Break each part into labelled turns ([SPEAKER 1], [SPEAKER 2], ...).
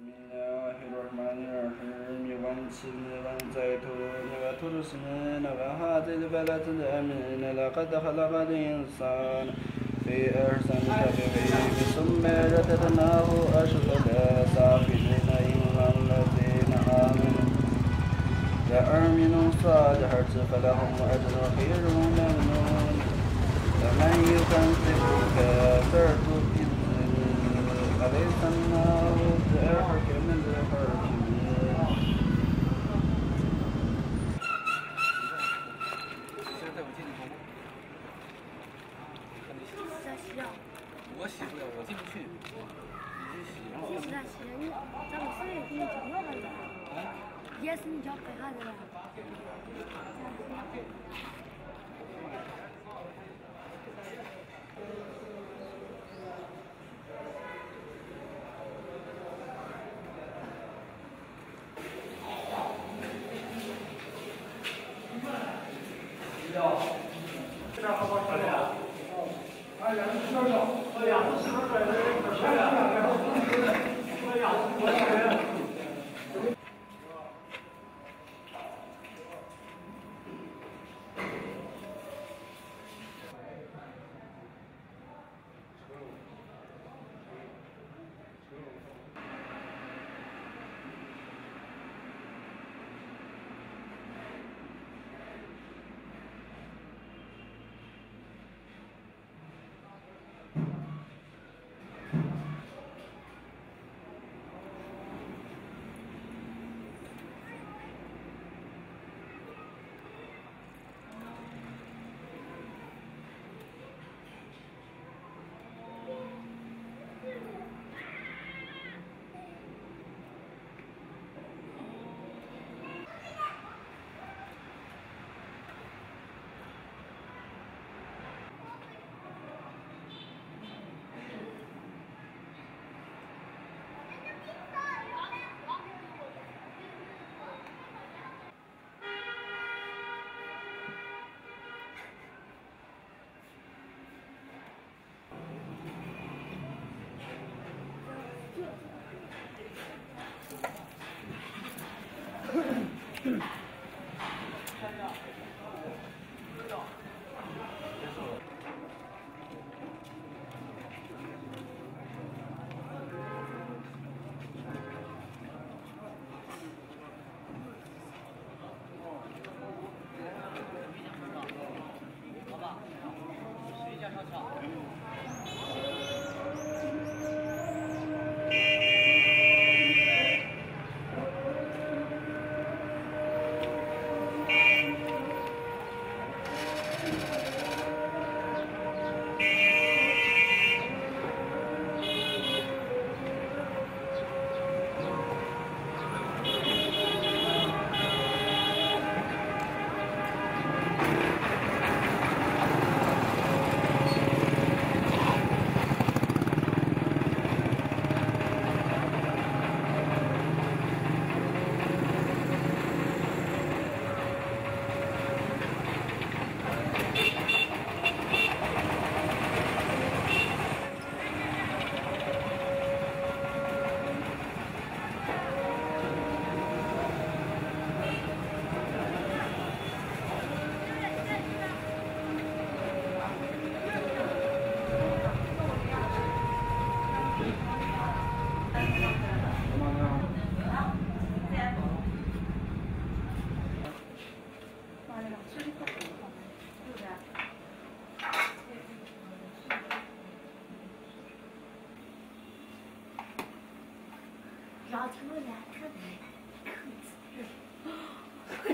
[SPEAKER 1] بسم الله الرحمن الرحيم والسن والزيتون وطور سنين وهذه البلد الأمين لقد خلق الإنسان في أحسن تقويم ثم رددناه أسفل سافلين إلا الذين آمنوا وآمنوا الصالحات فلهم أجر غير ممنون فمن يكذبك بعد
[SPEAKER 2] At least I'm the airport.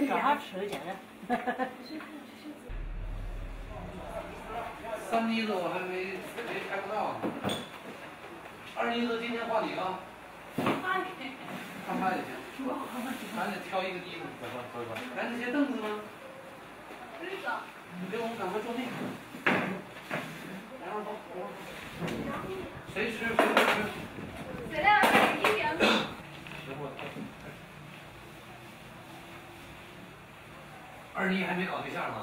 [SPEAKER 3] 小孩吃的简单。
[SPEAKER 4] 三妮子我还没没拍过照呢。二妮子今天换你了，看拍就行。咱得挑一个地方，走吧走吧。咱这些凳子呢？你给我们赶快坐那个。来二包，谁吃谁不吃？
[SPEAKER 5] 谁来了？一边子。
[SPEAKER 4] 等会儿。二妮还没搞对象吗？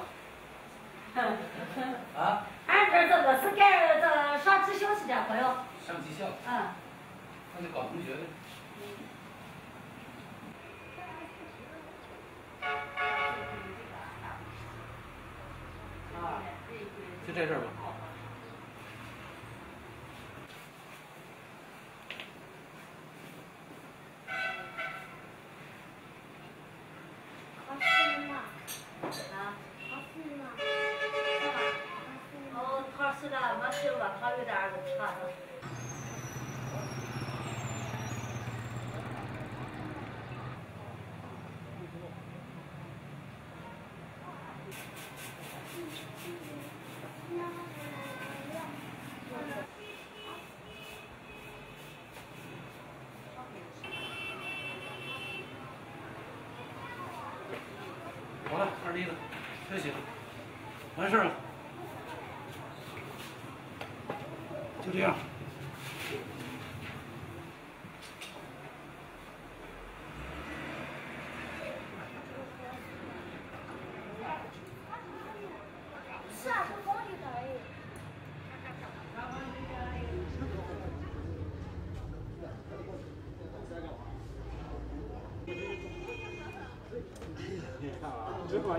[SPEAKER 4] 啊？
[SPEAKER 3] 俺这这个是干这上技校去的朋友，
[SPEAKER 4] 上技校，
[SPEAKER 3] 嗯，
[SPEAKER 4] 那就搞同学呗。就在这儿吧。
[SPEAKER 2] 试了，
[SPEAKER 3] 没去过，考有点儿差了。
[SPEAKER 4] 好了，二弟子，休息了，完事了，这样。
[SPEAKER 2] 是啊，是光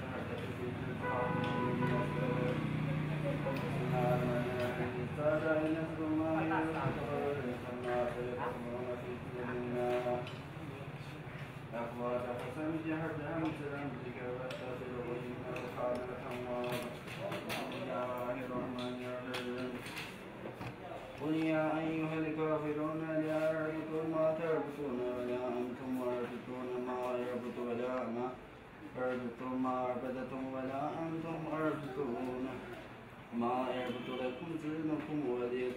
[SPEAKER 1] قل يا أيها الكافرون لا أعبد ما تعبدون ولا أنتم عابدون ما أعبد ولا أنا أعبد ما عبدتم ولا أنتم عابدون ما أعبد لكم دينكم ولي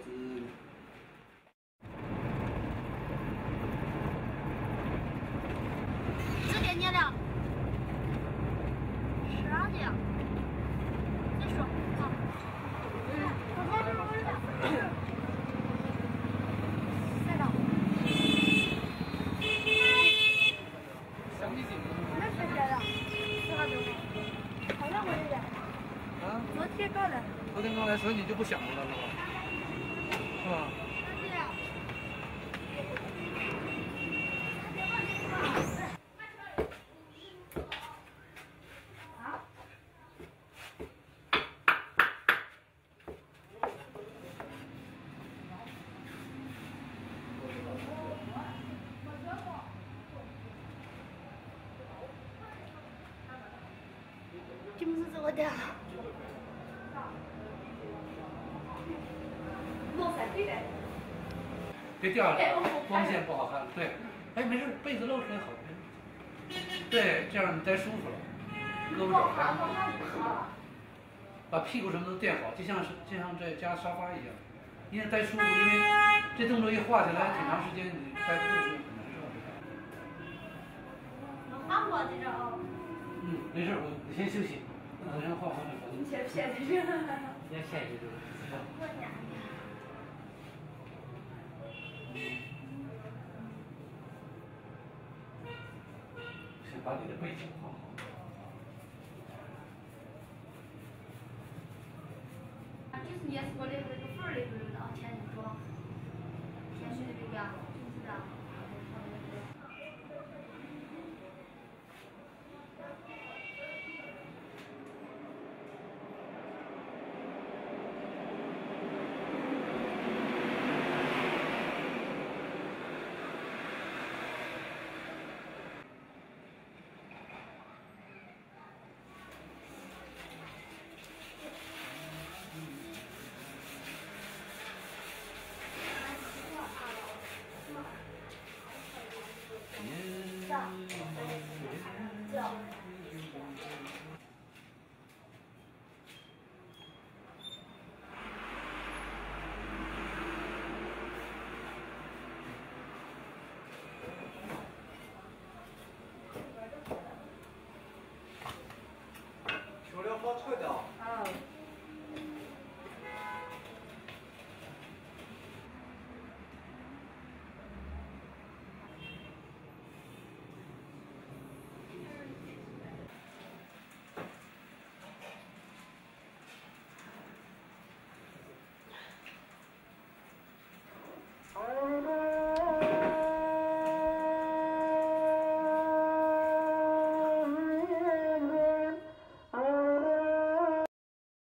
[SPEAKER 2] 天搞的。
[SPEAKER 4] 昨天刚来，所以你就不想了是吧？是吧？
[SPEAKER 2] 这不是我的。
[SPEAKER 4] 别掉下来，光线不好看。对，哎，没事，被子露出来好。看对，这样你待舒服了，胳膊肘开。把屁股什么都垫好，就像是就像在家沙发一样，你也待舒服，因为这动作一画起来挺长时间，你待不住就很难受。
[SPEAKER 2] 韩国这种。
[SPEAKER 4] 嗯，没事，我我先休息，我先画画。
[SPEAKER 5] 你先骗的人。
[SPEAKER 4] 先下一 个就是。先把你的背景画好。
[SPEAKER 2] 就是捏死我的那个粉儿的不知道，前一桌，天水的这个。